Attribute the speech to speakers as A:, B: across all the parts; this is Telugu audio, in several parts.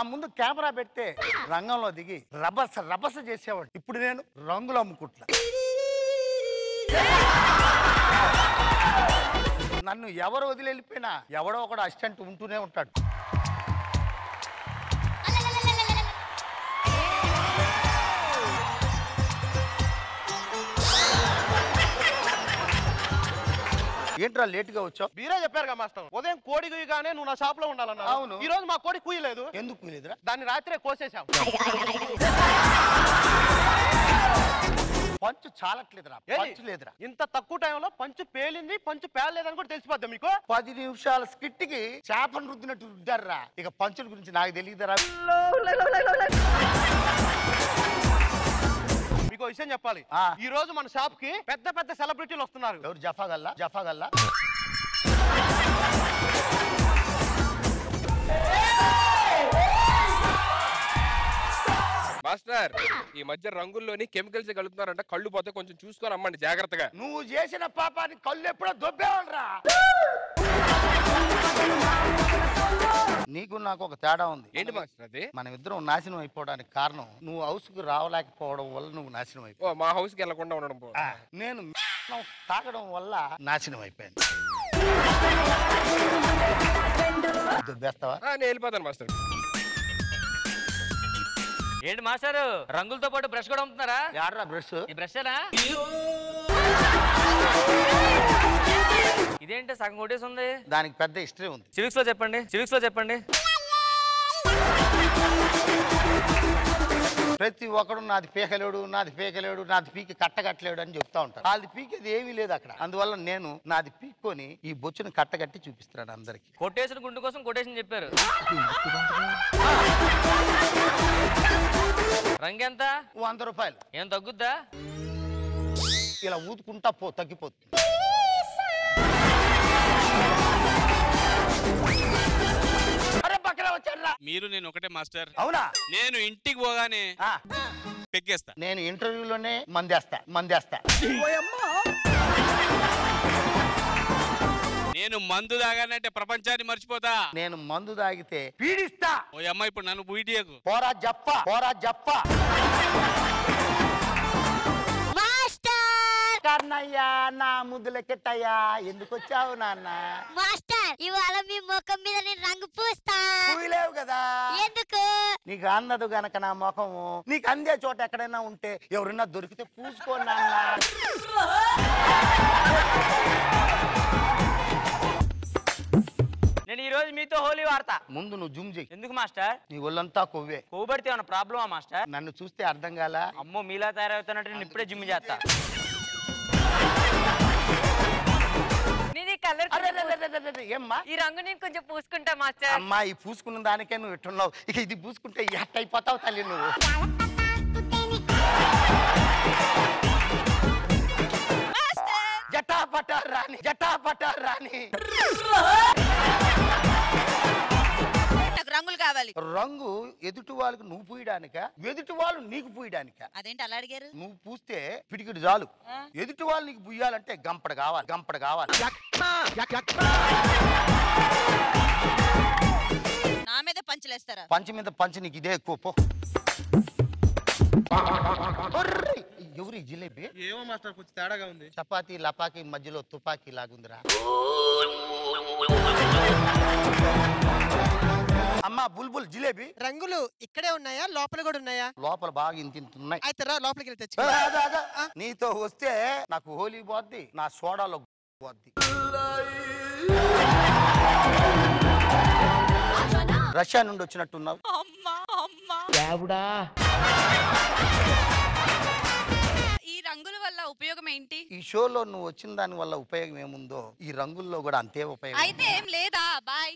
A: నా ముందు కెమెరా పెడితే రంగంలో దిగి రభస రభస చేసేవాడు. ఇప్పుడు నేను రంగులు అమ్ముకుంటున్నా నన్ను ఎవరు వదిలి వెళ్ళిపోయినా ఎవడో ఒకడు అసిస్టెంట్ ఉంటూనే ఉంటాడు. ఏంట్రా లేట్గా వచ్చావు?
B: మీరే చెప్పారు కదా మాస్టర్. ఉదయం కోడి కుయ్యగానే నువ్వు నా షాప్లో ఉండాలన్నా
A: అవును.
B: ఈ రోజు మా కోడి కుయ్యలేదు.
A: ఎందుకు లేదురా
B: దాన్ని రాత్రే కోసేసాం
A: పంచు చాలట్లేదురా? పంచు లేదురా.
B: ఇంత తక్కువ టైంలో పంచు పేలింది పంచు పేలలేదని కూడా తెలిసిపోద్దా మీకు?
A: పది నిమిషాల స్కిట్కి చేపను రుద్దినట్టు రుద్దారా ఇక పంచుల గురించి నాకు తెలియదురా.
B: మీకు విషయం చెప్పాలి.
A: ఆ.
B: ఈ రోజు మన షాప్కి పెద్ద పెద్ద సెలబ్రిటీలు వస్తున్నారు.
A: ఎవరు? జఫాగల్లా జఫాగల్లా
C: మాస్టర్ ఈ మధ్య రంగుల్లోని కెమికల్స్ కలుపుతున్నారంట. కళ్ళు పోతే కొంచెం చూసుకొని అమ్మండి జాగ్రత్తగా.
A: నువ్వు చేసిన పాపాన్ని కళ్ళు ఎప్పుడో దొబ్బేవాళ్ళరా. నీకు నాకు ఒక తేడా ఉంది.
C: ఏంటి మాస్టర్ అది?
A: మనం ఇద్దరం నాశనం అయిపోవడానికి కారణం నువ్వు హౌస్కు రావలేకపోవడం వల్ల నువ్వు నాశనం అయిపోయావు
C: ఓ మా హౌస్కి వెళ్ళకుండా ఉండడం
A: నేను తాగడం వల్ల నాశనం అయిపోయాను.
C: నేను వెళ్ళిపోతాను మాస్టర్.
D: ఏంటి మాస్టారు? రంగులతో పాటు బ్రష్ కూడా అమ్ముతున్నారా?
A: యాడ్రా బ్రష్?
D: ఈ బ్రషేనా? ఇదేంటి సగం కొట్టేసి ఉంది
A: దానికి పెద్ద హిస్టరీ ఉంది.
D: సివిక్స్లో చెప్పండి సివిక్స్లో చెప్పండి.
A: ప్రతి ఒక్కడు నాది పీకలేడు నాది పీకలేడు నాది పీకి కట్టగట్టలేడు అని చెప్తా ఉంటారు. నాది పీకేది ఏమీ లేదు అక్కడ. అందువల్ల నేను నాది పీక్కొని ఈ బొచ్చును కట్టగట్టి చూపిస్తున్నాను అందరికి.
D: కొట్టేసిన గుండు కోసం కొటేషన్ చెప్పారు. రంగు ఎంత?
A: వంద రూపాయలు.
D: ఏం తగ్గుద్దా?
A: ఇలా ఊదుకుంటా పో తగ్గిపోతుంది.
E: మీరు నేను ఒకటే మాస్టర్.
A: అవునా?
E: నేను ఇంటికి పోగానే
A: ఆ,
E: పెగ్గేస్తా.
A: నేను ఇంటర్వ్యూలోనే మందేస్తా మందేస్తా.
E: నేను మందు తాగానంటే ప్రపంచాన్ని మర్చిపోతా.
A: నేను మందు తాగితే పీడిస్తా.
E: ఓ అమ్మ ఇప్పుడు నన్ను బూయిటియకు
A: పోరా జప్ప పోరా జప్ప. కన్నయ్యా నా ముద్దులకెట్టయ్యా ఎందుకు వచ్చావు నాన్న?
F: మాస్టర్ ఇవాళ మీ ముఖం మీద నేను రంగు పూస్తా.
A: పూయలేవు కదా.
F: ఎందుకు?
A: నీకు అందదు గనక నా ముఖము నీకు అందే చోట ఎక్కడైనా ఉంటే ఎవరైనా దొరికితే పూసుకో నాన్న.
D: నేను ఈ రోజు మీతో హోలీ వాడతా
A: ముందు నువ్వు జుమ్ చెయ్యి.
D: ఎందుకు మాస్టర్?
A: నీ ఒళ్ళంతా కొవ్వే.
D: కోబడితే ఏమైనా ప్రాబ్లమా మాస్టర్?
A: నన్ను చూస్తే అర్థం కాలా?
D: అమ్మో మీలా తయారవుతున్నట్టు నేను ఇప్పుడే జిమ్ చేస్తా.
G: ఈ కలర్
A: ఏమ్మా?
G: ఈ రంగు నేను కొంచెం పూసుకుంటా మాస్టర్.
A: అమ్మా ఈ పూసుకున్న దానికే నువ్వు ఎట్టున్నావు ఇక ఇది పూసుకుంటే ఎట్ అయిపోతావు తల్లి నువ్వు. జటాపట రాని జటాపట రాని
H: కావాలి
A: రంగు ఎదుటి వాళ్ళకి నువ్వు పూయడానిక? ఎదుటి వాళ్ళు నీకు పూయడానిక?
H: అదేంటి అలా అడిగారు?
A: నువ్వు పూస్తే పిడికిడు చాలు. ఎదుటి వాళ్ళు నీకు పుయ్యాలంటే గంపడ కావాలి గంపడ కావాలి.
H: నా మీద పంచలేస్తారా?
A: పంచి మీద పంచి నీకు ఇదే ఎక్కువ పో! ఎవరు జిలేబీ?
B: ఏమో మాస్టర్ కొంచెం తేడాగా ఉంది.
A: చపాతీ లపాకి మధ్యలో తుపాకీ లాగుందిరా. అమ్మా బుల్బుల్ జిలేబీ.
I: రంగులు ఇక్కడే ఉన్నాయా? లోపల కూడా ఉన్నాయా?
A: లోపల బాగా ఇంత ఇంత ఉన్నాయి.
I: అయితే రా లోపలికి వెళ్ళి.
A: నీతో వస్తే నాకు హోలీ పోద్ది నా సోడాలో పోద్ది. రష్యా నుండి వచ్చినట్టున్నావు.
H: అమ్మా అమ్మా. ఈ రంగుల వల్ల ఉపయోగం ఏంటి?
A: ఈ షోలో నువ్వు వచ్చిన దాని వల్ల ఉపయోగం ఏముందో ఈ రంగుల్లో కూడా అంతే ఉపయోగం.
H: అయితే ఏం లేదా? బాయ్.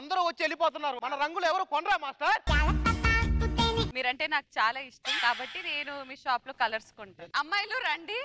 B: అందరూ వచ్చి వెళ్ళిపోతున్నారు. మన రంగులు ఎవరు కొనరా మాస్టర్?
G: మీరంటే నాకు చాలా ఇష్టం. కాబట్టి నేను మీ షాప్లో కలర్స్ కొంటాను. అమ్మాయిలు రండి.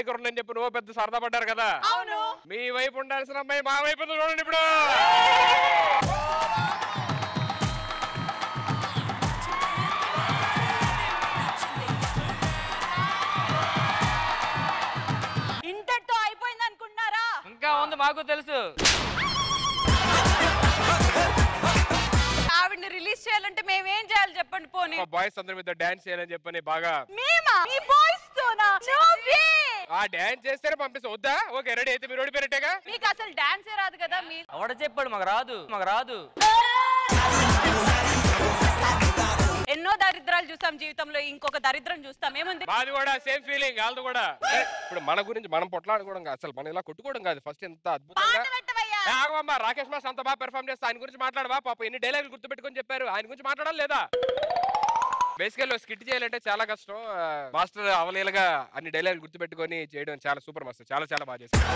C: దగ్గర ఉన్నాయని చెప్పి నువ్వు పెద్ద సరదా పడ్డారు కదా?
H: అవును.
C: మీ వైపు ఉండాల్సిన అమ్మాయి మా వైపు చూడండి ఇప్పుడు.
H: ఇంతటితో అయిపోయింది అనుకుంటున్నారా?
D: ఇంకా ఉంది మాకు తెలుసు.
G: ఆవిడ్ని రిలీజ్ చేయాలంటే మేమేం చేయాలి చెప్పండి పోనీ.
C: బాయ్స్ అందరి మీద డాన్స్ చేయాలని చెప్పని బాగా
H: మేమా? మీ బాయ్స్
C: ఆ డాన్స్ చేస్తేనే పంపిస్తా. వద్దా? ఓకే రెడీ అయితే మీరు ఓడిపోయినట్టేగా?
G: మీకు అసలు డాన్సే రాదు కదా మీ
D: ఎవడ చెప్పాడు? మాకు రాదు. మాకు రాదు.
G: ఎన్నో దరిద్రాలు చూస్తాం జీవితంలో ఇంకొక దరిద్రం చూస్తాం. ఏముంది?
C: మాది కూడా సేమ్ ఫీలింగ్ వాళ్ళది కూడా. ఇప్పుడు మన గురించి మనం పొట్లాడుకోవడం కాదు అసలు మనం ఇలా కొట్టుకోవడం కాదు. ఫస్ట్ ఎంత అద్భుతంగా రాకేష్ మాస్ అంత బాగా పెర్ఫామ్ చేస్తా ఆయన గురించి మాట్లాడవా? పాప ఎన్ని డైలాగులు గుర్తుపెట్టుకొని చెప్పారు? ఆయన గురించి మాట్లాడాలి లేదా? బేసికల్ స్కిట్ చేయాలంటే చాలా కష్టం. మాస్టర్ అవలీలగా అన్ని డైలాగ్ గుర్తుపెట్టుకొని చేయడం చాలా సూపర్ మాస్టర్. చాలా చాలా బాగా చేస్తారు